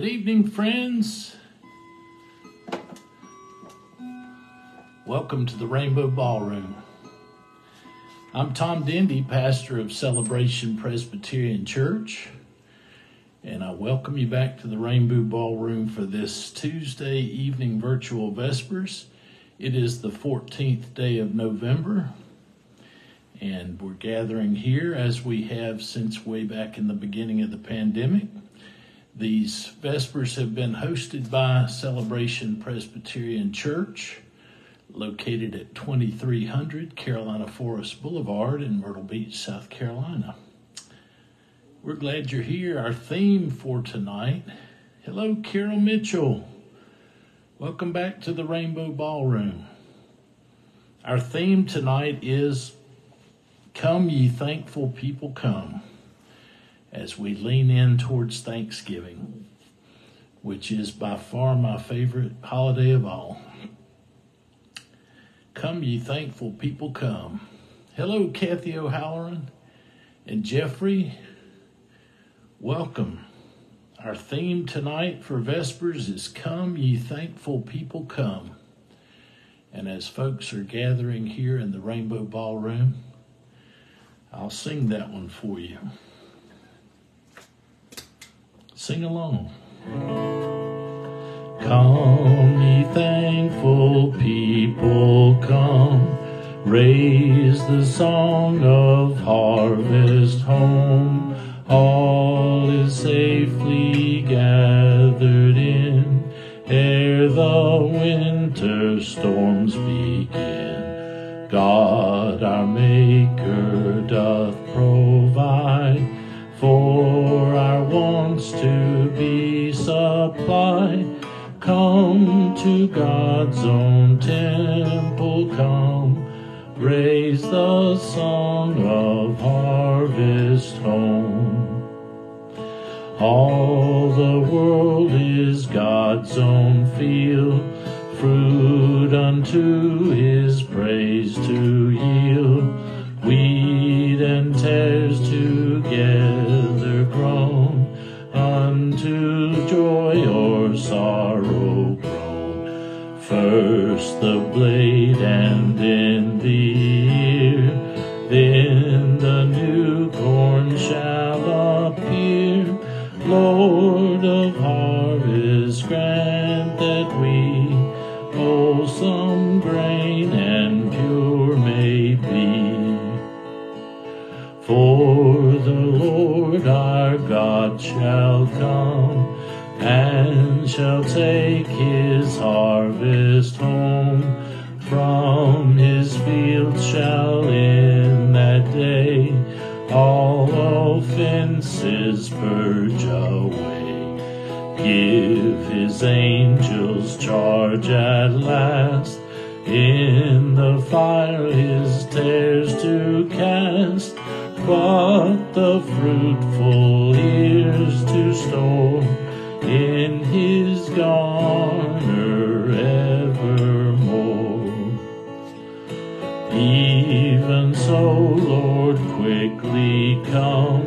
Good evening, friends. Welcome to the Rainbow Ballroom. I'm Tom Dendy, pastor of Celebration Presbyterian Church, and I welcome you back to the Rainbow Ballroom for this Tuesday evening virtual Vespers. It is the 14th day of November, and we're gathering here as we have since way back in the beginning of the pandemic. These Vespers have been hosted by Celebration Presbyterian Church, located at 2300 Carolina Forest Boulevard in Myrtle Beach, South Carolina. We're glad you're here. Our theme for tonight hello, Carol Mitchell. Welcome back to the Rainbow Ballroom. Our theme tonight is Come, ye thankful people, come as we lean in towards Thanksgiving, which is by far my favorite holiday of all. Come, ye thankful people, come. Hello, Kathy O'Halloran and Jeffrey. Welcome. Our theme tonight for Vespers is Come, ye thankful people, come. And as folks are gathering here in the Rainbow Ballroom, I'll sing that one for you. Sing along. Come, ye thankful people, come. Raise the song of harvest home. All is safely gathered in ere the winter storms begin. God our Maker doth provide for our wants to Come to God's own temple, come, raise the song of harvest home. All the world is God's own field, fruit unto his the blade and Angels charge at last in the fire his tares to cast, but the fruitful ears to store in his garner evermore. Even so, Lord, quickly come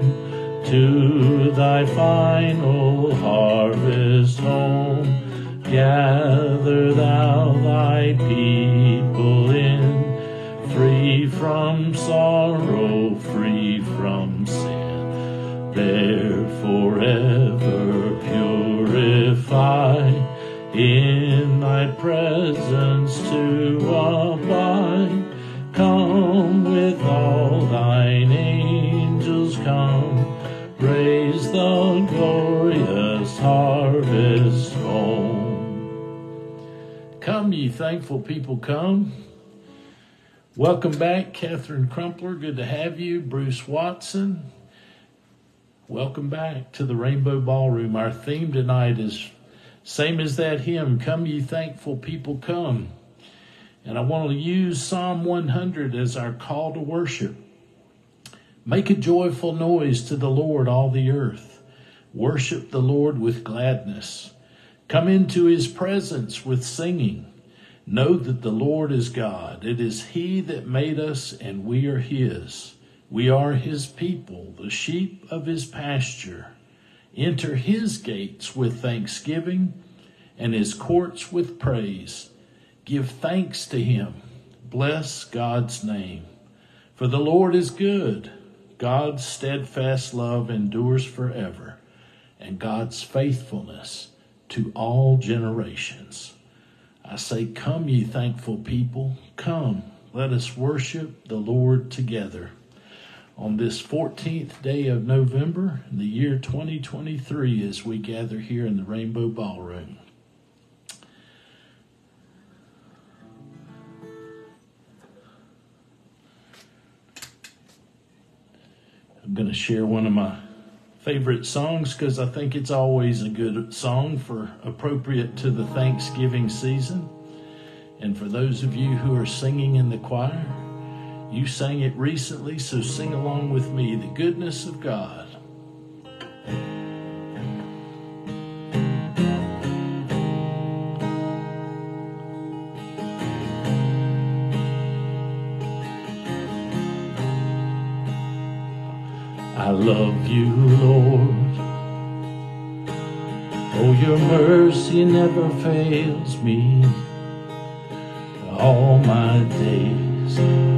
to thy final harvest home. Presence to abide. Come with all thine angels, come, raise the glorious harvest home. Come, ye thankful people, come. Welcome back, Catherine Crumpler. Good to have you. Bruce Watson. Welcome back to the Rainbow Ballroom. Our theme tonight is same as that hymn, Come Ye Thankful People Come. And I want to use Psalm 100 as our call to worship. Make a joyful noise to the Lord, all the earth. Worship the Lord with gladness. Come into his presence with singing. Know that the Lord is God. It is he that made us, and we are his. We are his people, the sheep of his pasture. Enter his gates with thanksgiving and his courts with praise. Give thanks to him. Bless God's name. For the Lord is good. God's steadfast love endures forever, and God's faithfulness to all generations. I say, Come, ye thankful people, come, let us worship the Lord together on this 14th day of November in the year 2023 as we gather here in the Rainbow Ballroom. I'm going to share one of my favorite songs because I think it's always a good song for appropriate to the Thanksgiving season. And for those of you who are singing in the choir, you sang it recently, so sing along with me the goodness of God. I love you, Lord. Oh, your mercy never fails me all my days.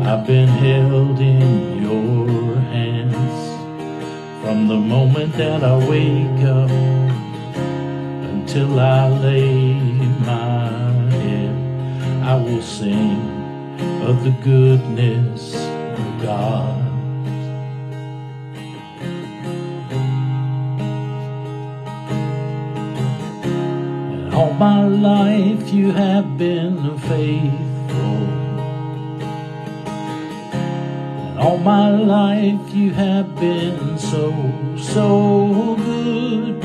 I've been held in your hands from the moment that I wake up until I lay my head. I will sing of the goodness of God. And all my life you have been faithful. All my life you have been so, so good.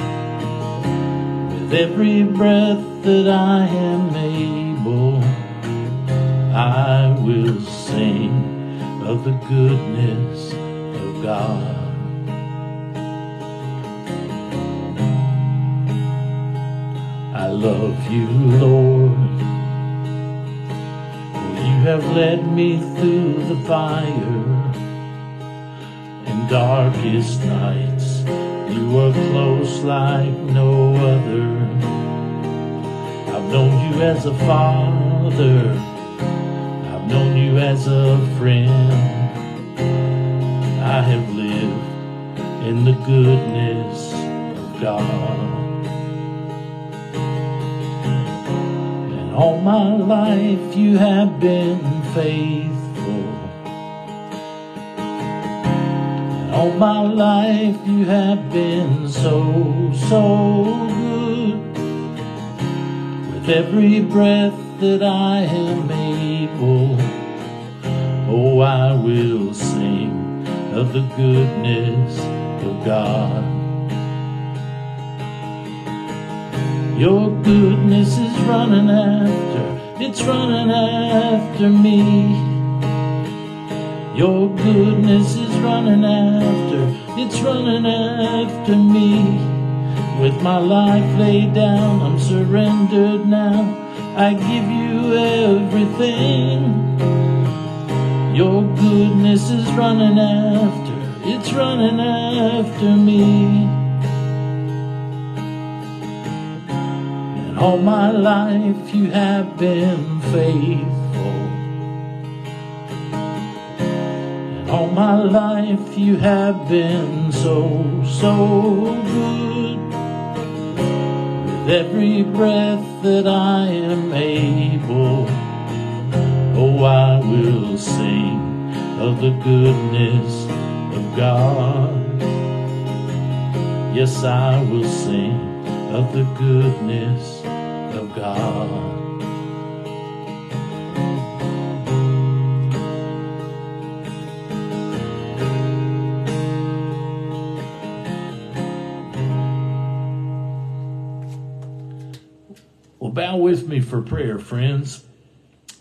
With every breath that I am able, I will sing of the goodness of God. I love you, Lord. You have led me through the fire darkest nights. You were close like no other. I've known you as a father. I've known you as a friend. I have lived in the goodness of God. And all my life you have been faithful. All my life you have been so, so good. With every breath that I am able, oh, I will sing of the goodness of God. Your goodness is running after, it's running after me. Your goodness is running after, it's running after me. With my life laid down, I'm surrendered now. I give you everything. Your goodness is running after, it's running after me. And all my life you have been faithful. All my life you have been so, so good. With every breath that I am able, oh, I will sing of the goodness of God. Yes, I will sing of the goodness of God. With me for prayer, friends.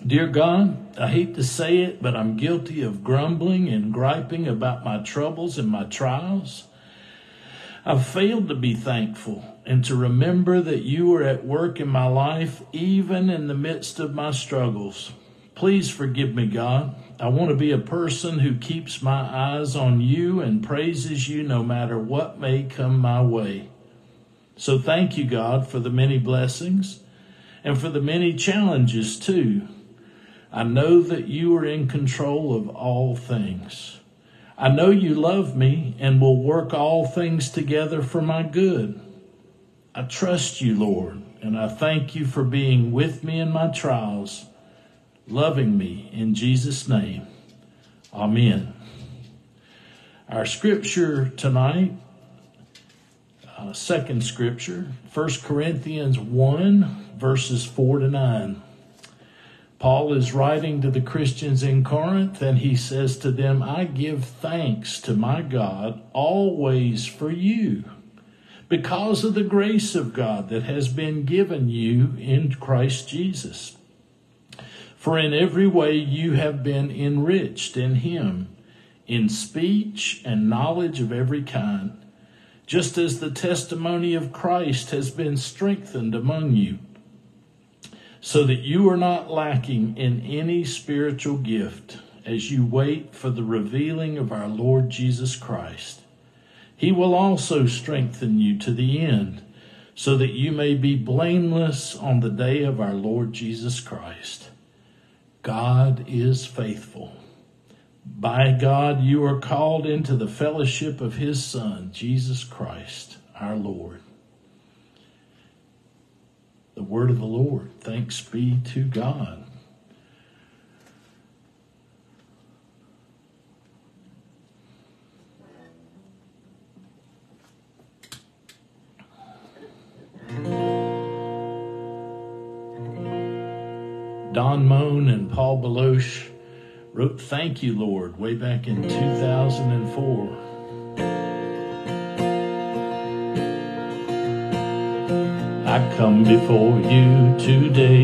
Dear God, I hate to say it, but I'm guilty of grumbling and griping about my troubles and my trials. I've failed to be thankful and to remember that you are at work in my life, even in the midst of my struggles. Please forgive me, God. I want to be a person who keeps my eyes on you and praises you no matter what may come my way. So thank you, God, for the many blessings and for the many challenges too. I know that you are in control of all things. I know you love me and will work all things together for my good. I trust you, Lord, and I thank you for being with me in my trials, loving me in Jesus' name. Amen. Our scripture tonight, uh, second scripture, 1 Corinthians 1, verses 4 to 9. Paul is writing to the Christians in Corinth, and he says to them, I give thanks to my God always for you, because of the grace of God that has been given you in Christ Jesus. For in every way you have been enriched in him, in speech and knowledge of every kind, just as the testimony of Christ has been strengthened among you so that you are not lacking in any spiritual gift as you wait for the revealing of our Lord Jesus Christ. He will also strengthen you to the end, so that you may be blameless on the day of our Lord Jesus Christ. God is faithful. By God, you are called into the fellowship of His Son, Jesus Christ, our Lord the word of the Lord. Thanks be to God. Don Moen and Paul Baloche wrote Thank You, Lord, way back in 2004. I come before you today.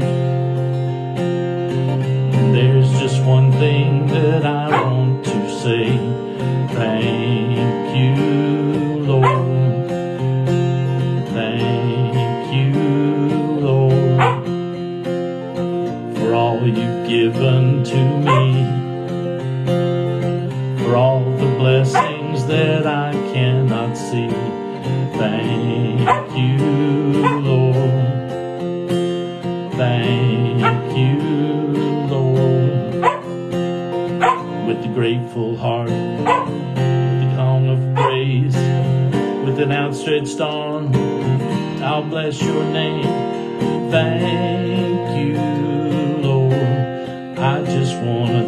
And there's just one thing that I want to say. Thank you, that I cannot see. Thank you, Lord. Thank you, Lord. With a grateful heart, with a song of praise, with an outstretched arm, I'll bless your name. Thank you, Lord. I just want to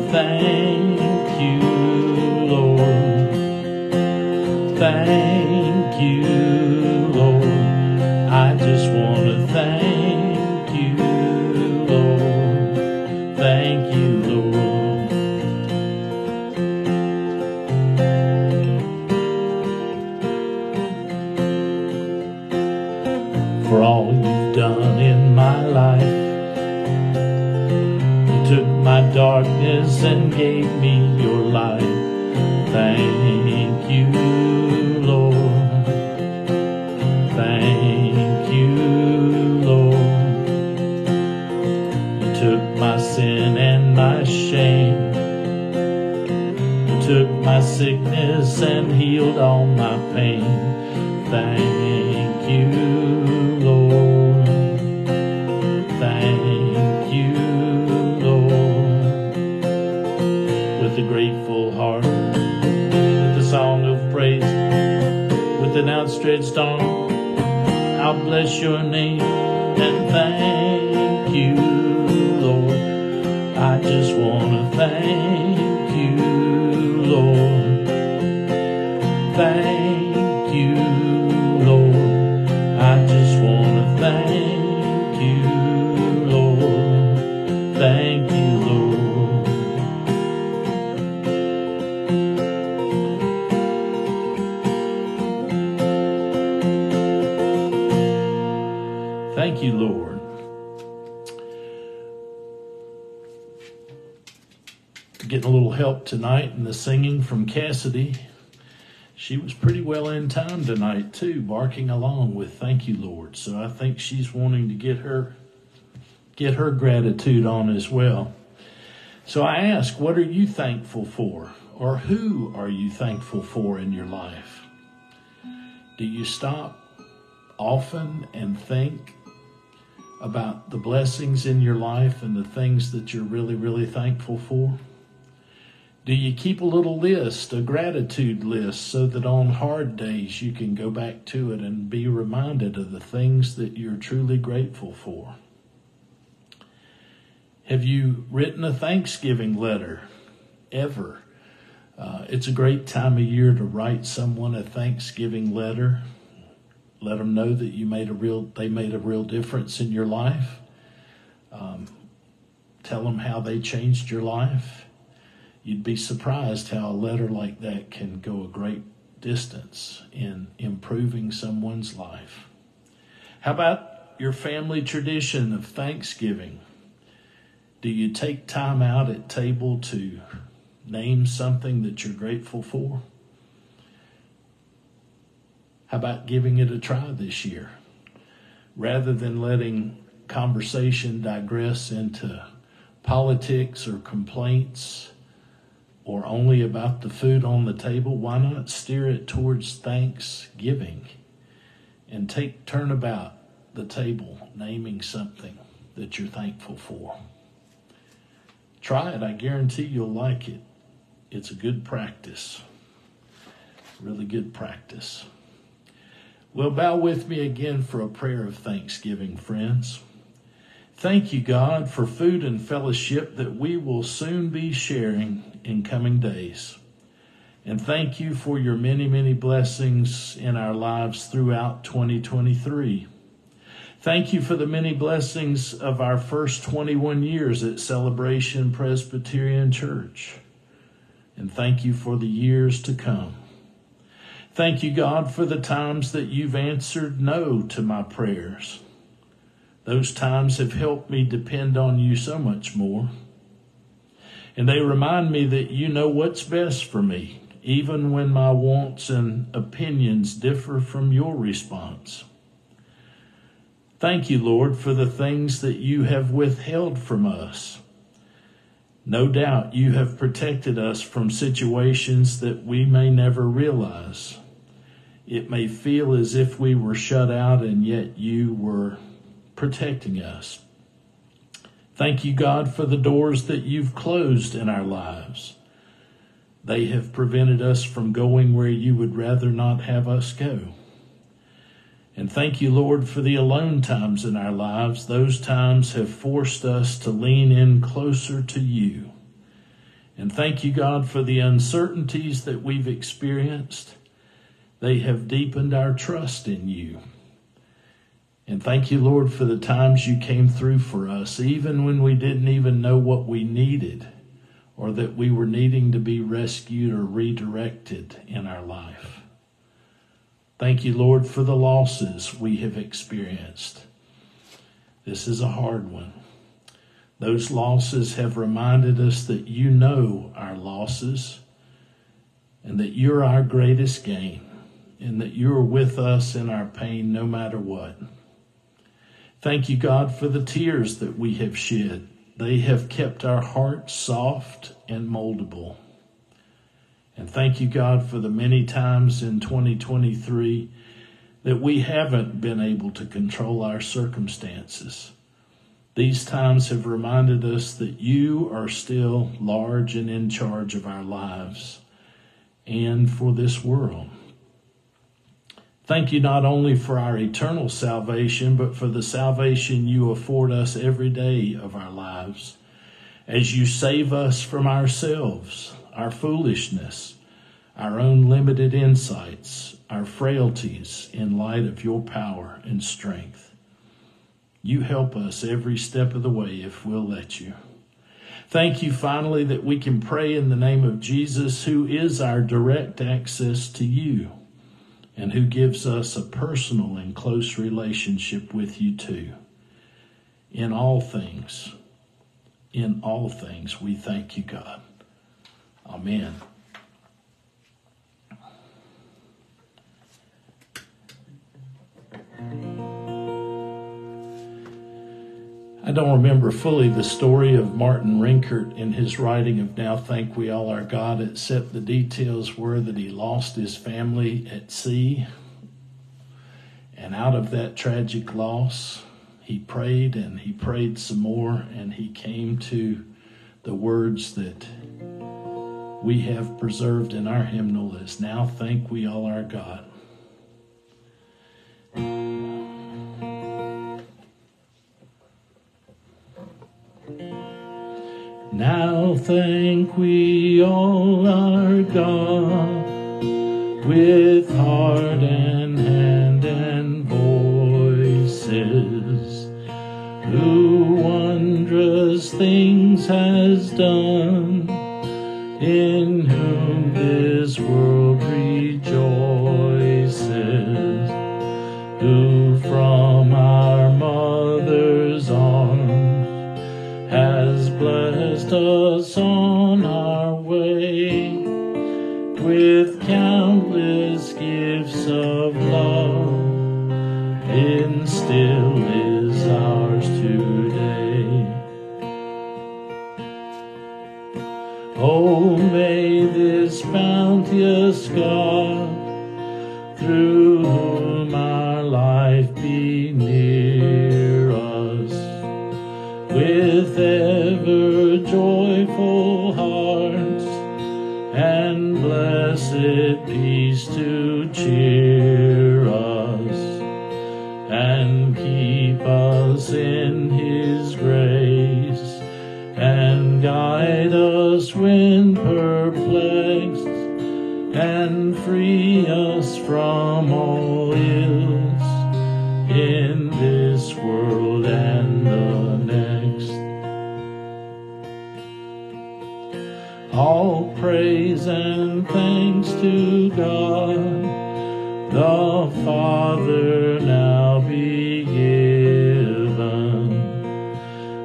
from Cassidy. She was pretty well in time tonight too, barking along with "Thank you, Lord." So I think she's wanting to get her get her gratitude on as well. So I ask, what are you thankful for, or who are you thankful for in your life? Do you stop often and think about the blessings in your life and the things that you're really, really thankful for? Do you keep a little list, a gratitude list, so that on hard days you can go back to it and be reminded of the things that you're truly grateful for? Have you written a Thanksgiving letter ever? Uh, it's a great time of year to write someone a Thanksgiving letter. Let them know that you made a real, they made a real difference in your life. Um, tell them how they changed your life you'd be surprised how a letter like that can go a great distance in improving someone's life. How about your family tradition of Thanksgiving? Do you take time out at table to name something that you're grateful for? How about giving it a try this year? Rather than letting conversation digress into politics or complaints, or only about the food on the table, why not steer it towards thanksgiving and take turnabout the table, naming something that you're thankful for? Try it. I guarantee you'll like it. It's a good practice. Really good practice. Well, bow with me again for a prayer of thanksgiving, friends. Thank you, God, for food and fellowship that we will soon be sharing in coming days. And thank you for your many, many blessings in our lives throughout 2023. Thank you for the many blessings of our first 21 years at Celebration Presbyterian Church. And thank you for the years to come. Thank you, God, for the times that you've answered no to my prayers those times have helped me depend on you so much more. And they remind me that you know what's best for me, even when my wants and opinions differ from your response. Thank you, Lord, for the things that you have withheld from us. No doubt you have protected us from situations that we may never realize. It may feel as if we were shut out and yet you were protecting us. Thank you, God, for the doors that you've closed in our lives. They have prevented us from going where you would rather not have us go. And thank you, Lord, for the alone times in our lives. Those times have forced us to lean in closer to you. And thank you, God, for the uncertainties that we've experienced. They have deepened our trust in you. And thank you, Lord, for the times you came through for us, even when we didn't even know what we needed or that we were needing to be rescued or redirected in our life. Thank you, Lord, for the losses we have experienced. This is a hard one. Those losses have reminded us that you know our losses and that you're our greatest gain and that you're with us in our pain no matter what. Thank you, God, for the tears that we have shed. They have kept our hearts soft and moldable. And thank you, God, for the many times in 2023 that we haven't been able to control our circumstances. These times have reminded us that you are still large and in charge of our lives and for this world. Thank you not only for our eternal salvation, but for the salvation you afford us every day of our lives. As you save us from ourselves, our foolishness, our own limited insights, our frailties in light of your power and strength. You help us every step of the way if we'll let you. Thank you finally that we can pray in the name of Jesus, who is our direct access to you and who gives us a personal and close relationship with you too. In all things, in all things, we thank you, God. Amen. I don't remember fully the story of Martin Rinkart in his writing of Now Thank We All Our God, except the details were that he lost his family at sea And out of that tragic loss, he prayed and he prayed some more, and he came to the words that we have preserved in our hymnal is Now thank we all our God. Now thank we all our God with heart and hand and voices, who wondrous things has done, in whom this world rejoices, who from our mother's arms us on cheer us and keep us in his grace and guide us when perplexed and free us from praise and thanks to God, the Father now be given,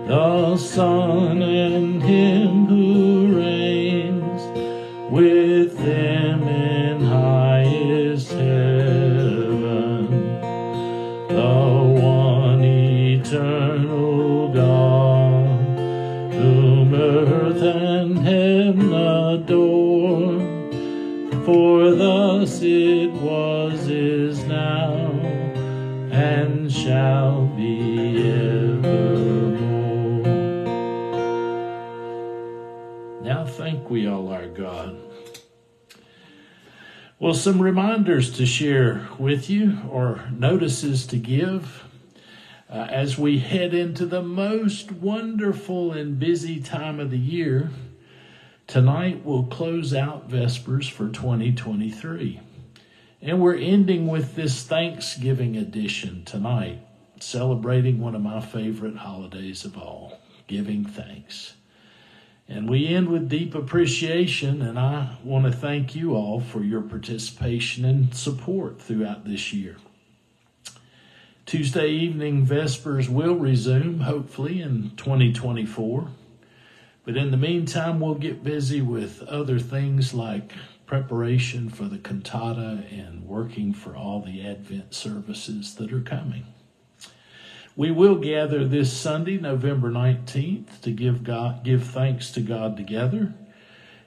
the Son and Him Well, some reminders to share with you or notices to give uh, as we head into the most wonderful and busy time of the year. Tonight we'll close out Vespers for 2023. And we're ending with this Thanksgiving edition tonight, celebrating one of my favorite holidays of all, giving thanks. And we end with deep appreciation, and I want to thank you all for your participation and support throughout this year. Tuesday evening Vespers will resume, hopefully, in 2024. But in the meantime, we'll get busy with other things like preparation for the cantata and working for all the Advent services that are coming. We will gather this Sunday, November 19th, to give God give thanks to God together.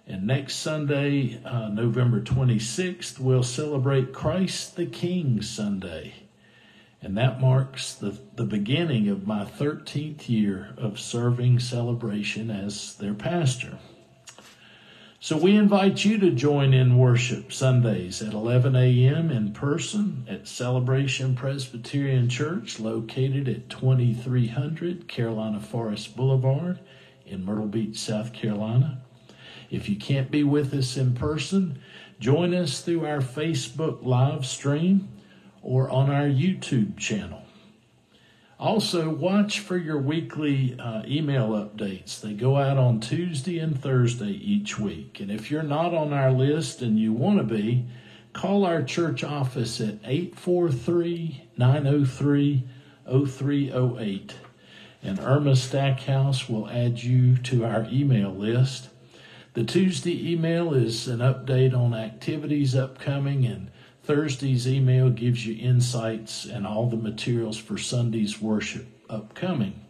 And next Sunday, uh, November 26th, we'll celebrate Christ the King Sunday. And that marks the, the beginning of my 13th year of serving celebration as their pastor. So we invite you to join in worship Sundays at 11 a.m. in person at Celebration Presbyterian Church, located at 2300 Carolina Forest Boulevard in Myrtle Beach, South Carolina. If you can't be with us in person, join us through our Facebook live stream or on our YouTube channel. Also, watch for your weekly uh, email updates. They go out on Tuesday and Thursday each week. And if you're not on our list and you want to be, call our church office at 843 903 0308. And Irma Stackhouse will add you to our email list. The Tuesday email is an update on activities upcoming and Thursday's email gives you insights and all the materials for Sunday's worship upcoming.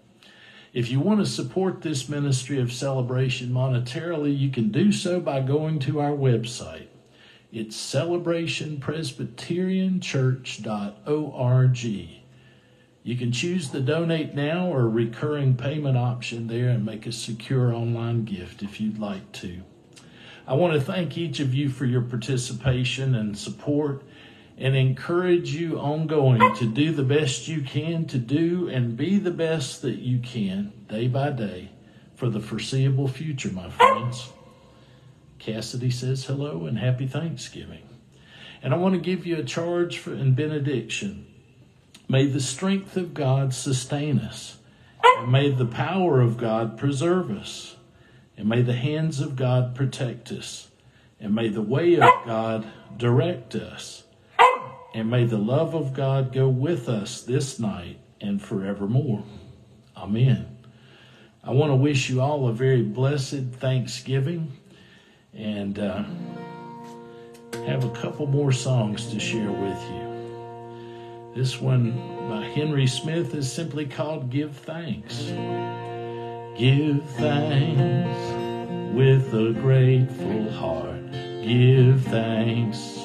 If you want to support this ministry of celebration monetarily, you can do so by going to our website. It's celebrationpresbyterianchurch.org. You can choose the donate now or recurring payment option there and make a secure online gift if you'd like to. I want to thank each of you for your participation and support and encourage you ongoing to do the best you can to do and be the best that you can day by day for the foreseeable future, my friends. Cassidy says hello and happy Thanksgiving. And I want to give you a charge for, and benediction. May the strength of God sustain us, and may the power of God preserve us, and may the hands of God protect us, and may the way of God direct us, and may the love of God go with us this night and forevermore. Amen. I want to wish you all a very blessed Thanksgiving and uh, have a couple more songs to share with you. This one by Henry Smith is simply called Give Thanks. Give thanks with a grateful heart. Give thanks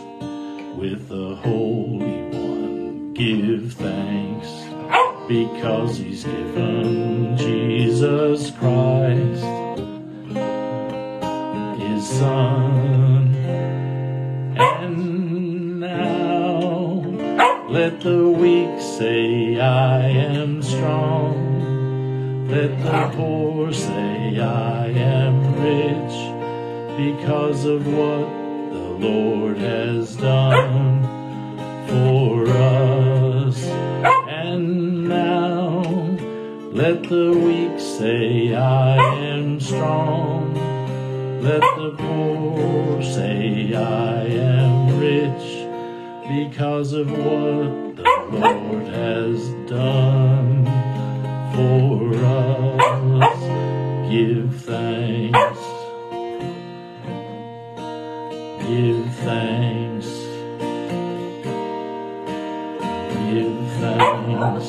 with the Holy One. Give thanks because He's given Jesus Christ His Son. And now let the weak say, I am strong. Let the poor say, I am rich because of what the Lord has done for us. And now let the weak say, I am strong. Let the poor say I am rich because of what the Lord has done for us. Give thanks. Give thanks. Give thanks.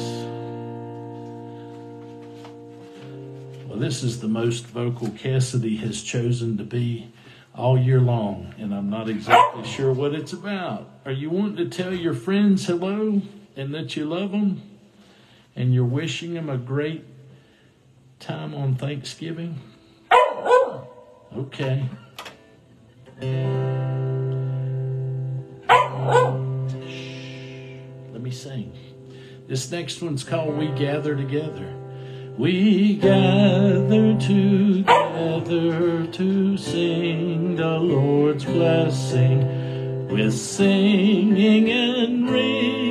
Well, this is the most vocal Cassidy has chosen to be all year long, and I'm not exactly sure what it's about. Are you wanting to tell your friends hello and that you love them and you're wishing them a great time on Thanksgiving? Okay. Let me sing. This next one's called We Gather Together. We gather together to sing the Lord's blessing with singing and ringing.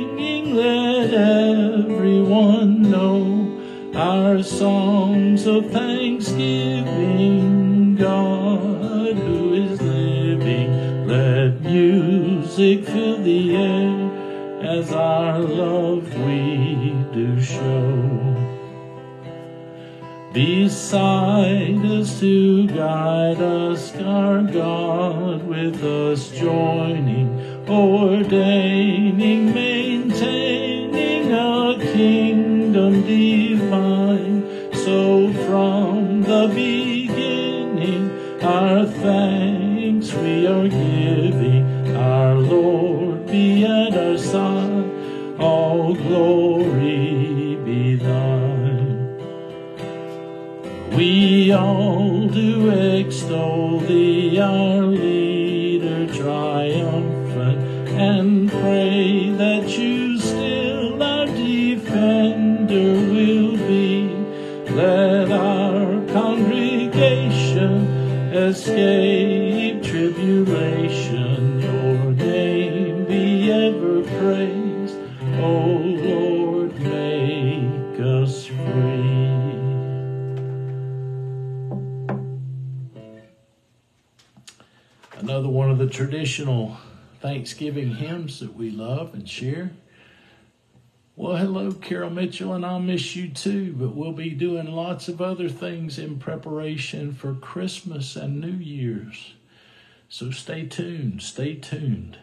Everyone know our songs of thanksgiving. God who is living, let music fill the air as our love we do show beside us to guide us, our God with us joining, ordaining, all do extol thee, our leader triumphant, and pray that you still our defender will be. Let our congregation escape tribulation, traditional Thanksgiving hymns that we love and share. Well, hello, Carol Mitchell, and I'll miss you too, but we'll be doing lots of other things in preparation for Christmas and New Year's. So stay tuned, stay tuned.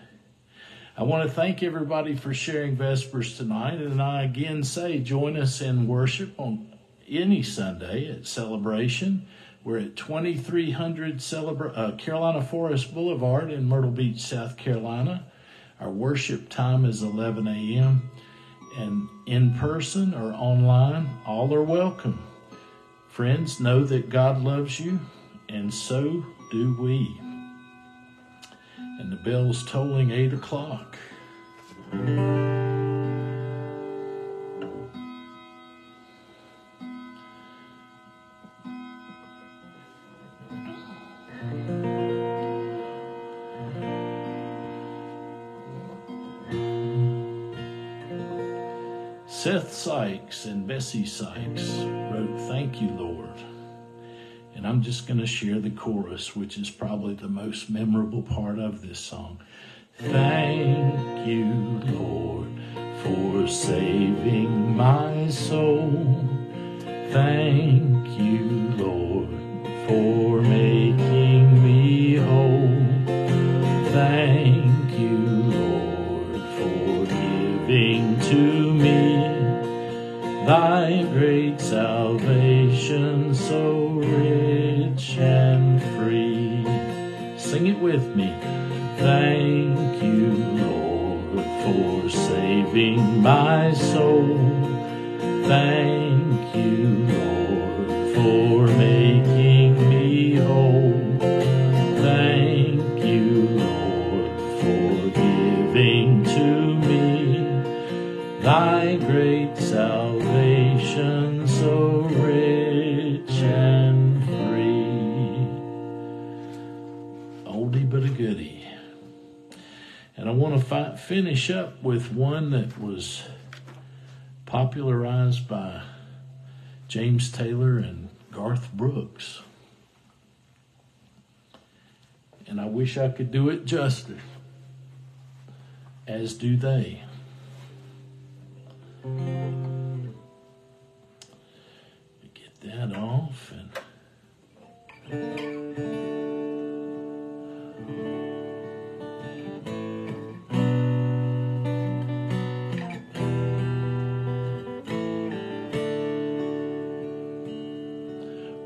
I want to thank everybody for sharing Vespers tonight, and I again say join us in worship on any Sunday at Celebration We're at 2300 Celebra- uh, Carolina Forest Boulevard in Myrtle Beach, South Carolina. Our worship time is 11 a.m. And in person or online, all are welcome. Friends, know that God loves you, and so do we. And the bell's tolling 8 o'clock. Bessie Sykes wrote, Thank you, Lord. And I'm just going to share the chorus, which is probably the most memorable part of this song. Thank you, Lord, for saving my soul. Thank you, Lord, for thy great salvation so rich and free. Sing it with me. Thank you, Lord, for saving my soul. Thank you, Lord, for making And I fi- finish up with one that was popularized by James Taylor and Garth Brooks. And I wish I could do it justice, as do they. Get that off and.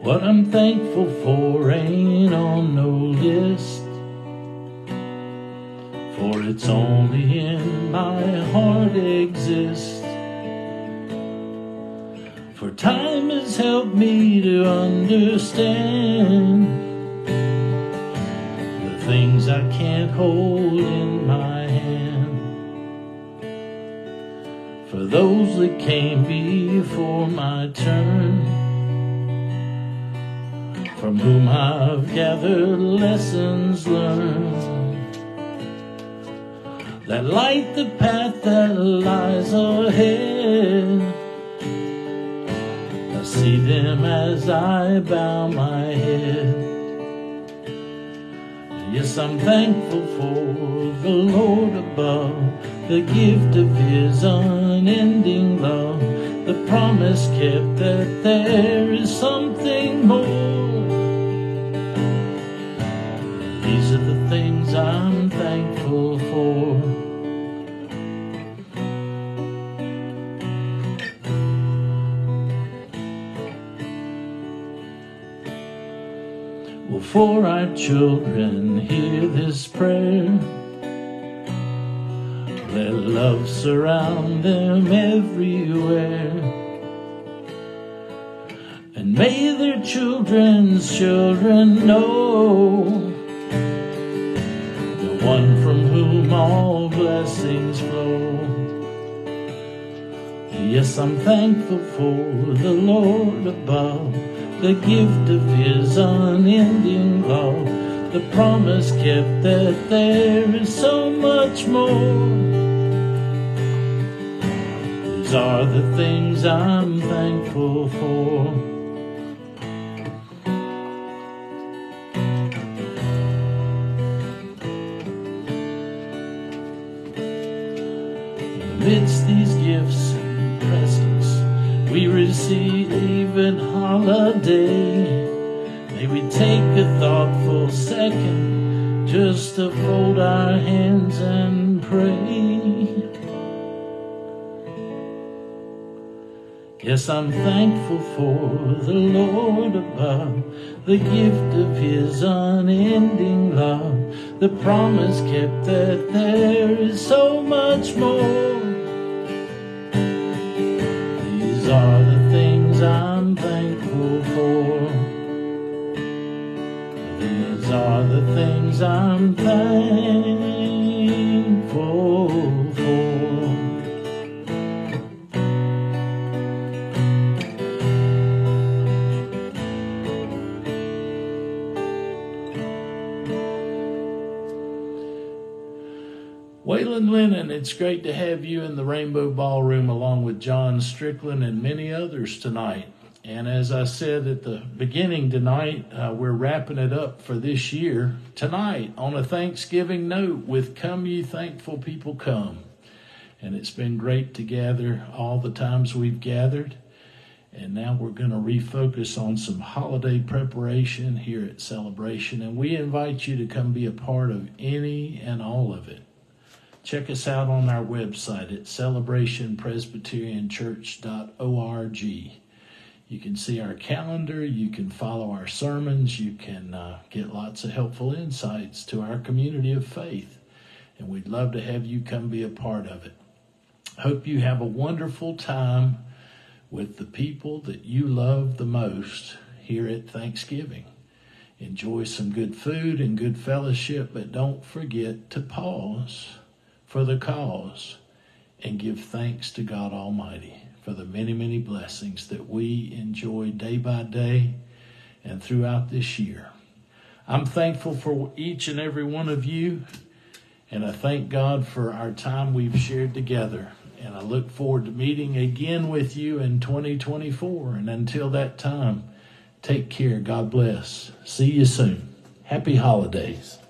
What I'm thankful for ain't on no list. For it's only in my heart exists. For time has helped me to understand the things I can't hold in my hand. For those that came before my turn from whom I've gathered lessons learned that light the path that lies ahead. I see them as I bow my head. Yes, I'm thankful for the Lord above, the gift of His unending love, the promise kept that there is something more. I'm thankful for. Well, for our children, hear this prayer. Let love surround them everywhere. And may their children's children know one from whom all blessings flow. Yes, I'm thankful for the Lord above, the gift of His unending love, the promise kept that there is so much more. These are the things I'm thankful for. Amidst these gifts and presents we receive in holiday, may we take a thoughtful second just to fold our hands and pray. Yes, I'm thankful for the Lord above, the gift of His unending love, the promise kept that there is so much more. Are the things I'm thankful for. These are the things I'm thankful for. Waylon Lennon, it's great to have you in the Rainbow Ballroom along with John Strickland and many others tonight. And as I said at the beginning tonight, uh, we're wrapping it up for this year tonight on a Thanksgiving note with Come You Thankful People Come. And it's been great to gather all the times we've gathered. And now we're going to refocus on some holiday preparation here at Celebration. And we invite you to come be a part of any and all of it. Check us out on our website at celebrationpresbyterianchurch.org. You can see our calendar, you can follow our sermons, you can uh, get lots of helpful insights to our community of faith. And we'd love to have you come be a part of it. Hope you have a wonderful time with the people that you love the most here at Thanksgiving. Enjoy some good food and good fellowship, but don't forget to pause for the cause and give thanks to God Almighty for the many, many blessings that we enjoy day by day and throughout this year. I'm thankful for each and every one of you, and I thank God for our time we've shared together. And I look forward to meeting again with you in 2024. And until that time, take care. God bless. See you soon. Happy holidays.